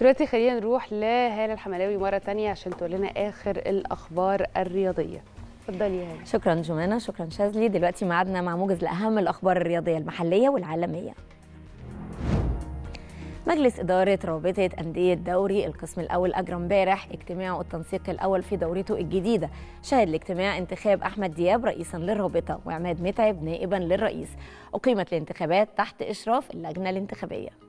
دلوقتي خلينا نروح لهالة الحملاوي مرة تانية عشان تقول لنا آخر الأخبار الرياضية. اتفضلي يا هالة. شكرا جمانة شكرا شاذلي. دلوقتي ميعادنا مع موجز لأهم الأخبار الرياضية المحلية والعالمية. مجلس إدارة رابطة أندية دوري القسم الأول أجرى امبارح اجتماعه التنسيق الأول في دورته الجديدة. شهد الاجتماع انتخاب أحمد دياب رئيسا للرابطة وعماد متعب نائبا للرئيس. أقيمت الانتخابات تحت إشراف اللجنة الانتخابية.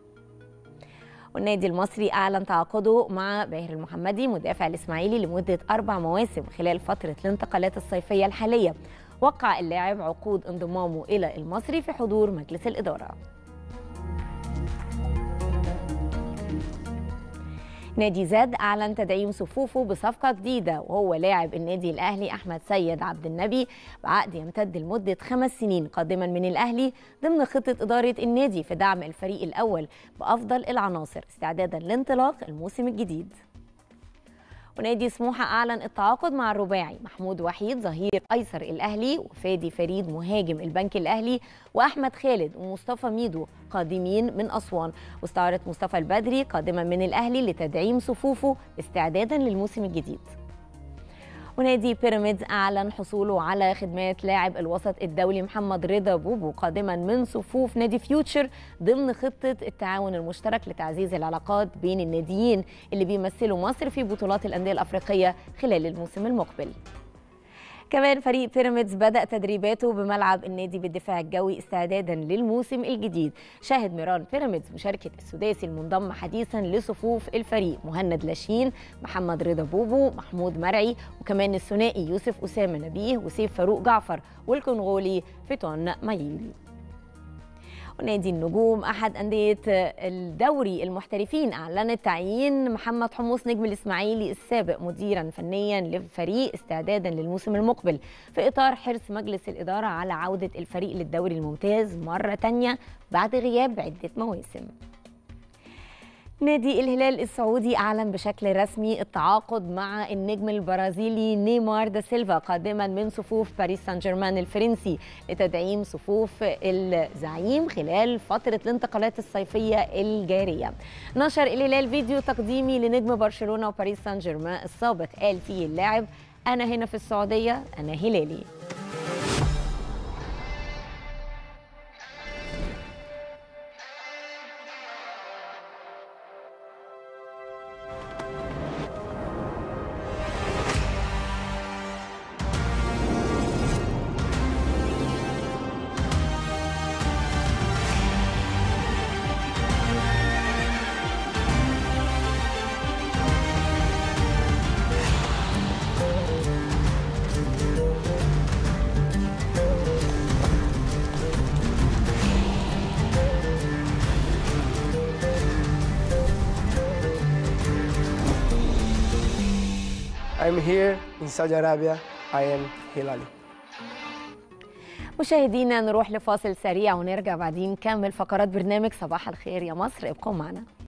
والنادي المصري أعلن تعاقده مع باهر المحمدي مدافع الإسماعيلي لمدة أربع مواسم خلال فترة الانتقالات الصيفية الحالية. وقع اللاعب عقود انضمامه إلى المصري في حضور مجلس الإدارة. نادي زاد أعلن تدعيم صفوفه بصفقة جديدة وهو لاعب النادي الأهلي أحمد سيد عبد النبي بعقد يمتد لمدة خمس سنين قادما من الأهلي ضمن خطة إدارة النادي في دعم الفريق الأول بأفضل العناصر استعدادا لانطلاق الموسم الجديد. ونادي سموحة أعلن التعاقد مع الرباعي. محمود وحيد ظهير أيسر الأهلي وفادي فريد مهاجم البنك الأهلي وأحمد خالد ومصطفى ميدو قادمين من أسوان. واستعارت مصطفى البدري قادما من الأهلي لتدعيم صفوفه استعدادا للموسم الجديد. ونادي بيراميدز أعلن حصوله على خدمات لاعب الوسط الدولي محمد رضا بوبو قادما من صفوف نادي فيوتشر ضمن خطة التعاون المشترك لتعزيز العلاقات بين الناديين اللي بيمثلوا مصر في بطولات الأندية الأفريقية خلال الموسم المقبل. كمان فريق بيراميدز بدأ تدريباته بملعب النادي بالدفاع الجوي استعدادا للموسم الجديد. شاهد ميران بيراميدز مشاركة السداسي المنضم حديثا لصفوف الفريق مهند لاشين محمد رضا بوبو محمود مرعي وكمان الثنائي يوسف أسامة نبيه وسيف فاروق جعفر والكونغولي فيتون مايلي. ونادي النجوم أحد أندية الدوري. المحترفين اعلنت تعيين محمد حمص نجم الإسماعيلي السابق مديرا فنيا للفريق استعدادا للموسم المقبل في إطار حرص مجلس الإدارة على عودة الفريق للدوري الممتاز مرة تانية بعد غياب عدة مواسم. نادي الهلال السعودي أعلن بشكل رسمي التعاقد مع النجم البرازيلي نيمار دا سيلفا قادما من صفوف باريس سان جيرمان الفرنسي لتدعيم صفوف الزعيم خلال فترة الانتقالات الصيفية الجارية. نشر الهلال فيديو تقديمي لنجم برشلونة وباريس سان جيرمان السابق قال فيه اللاعب أنا هنا في السعودية أنا هلالي. I'm here in Saudi Arabia. I am Hilali. مشاهدينا نروح لفاصل سريع ونرجع بعدين نكمل فقرات برنامج صباح الخير يا مصر ابقوا معنا